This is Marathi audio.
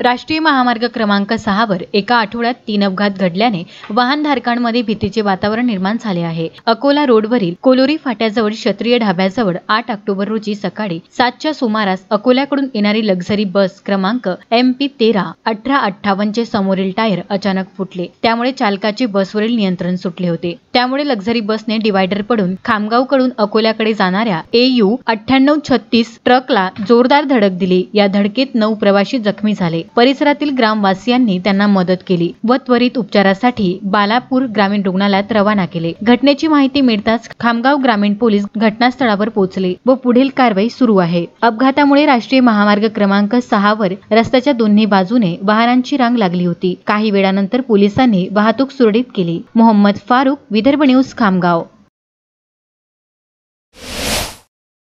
राष्ट्रीय महामार्ग क्रमांक सहावर एका आठवड्यात तीन अपघात घडल्याने वाहनधारकांमध्ये भीतीचे वातावरण निर्माण झाले आहे. अकोला रोडवरील कोलोरी फाट्याजवळ क्षत्रिय ढाब्याजवळ आठ ऑक्टोबर रोजी सकाळी सातच्या सुमारास अकोल्याकडून येणारी लक्झरी बस क्रमांक एम पी तेरा अठरा अठ्ठावन्नचे समोरील टायर अचानक फुटले. त्यामुळे चालकाचे बसवरील नियंत्रण सुटले होते. त्यामुळे लक्झरी बसने डिवायडर पडून खामगावकडून अकोल्याकडे जाणाऱ्या ए यू अठ्ठ्याण्णव छत्तीस ट्रकला जोरदार धडक दिली. या धडकेत नऊ प्रवासी जखमी झाले. परिसरातील ग्रामवासियांनी त्यांना मदत केली व त्वरित उपचारासाठी बालापूर ग्रामीण रुग्णालयात रवाना केले. घटनेची माहिती मिळताच खामगाव ग्रामीण पोलीस घटनास्थळावर पोहोचले व पुढील कारवाई सुरू आहे. अपघातामुळे राष्ट्रीय महामार्ग क्रमांक सहावर रस्त्याच्या दोन्ही बाजूने वाहनांची रांग लागली होती. काही वेळानंतर पोलिसांनी वाहतूक सुरळीत केली. मोहम्मद फारुक विदर्भ न्यूज खामगाव.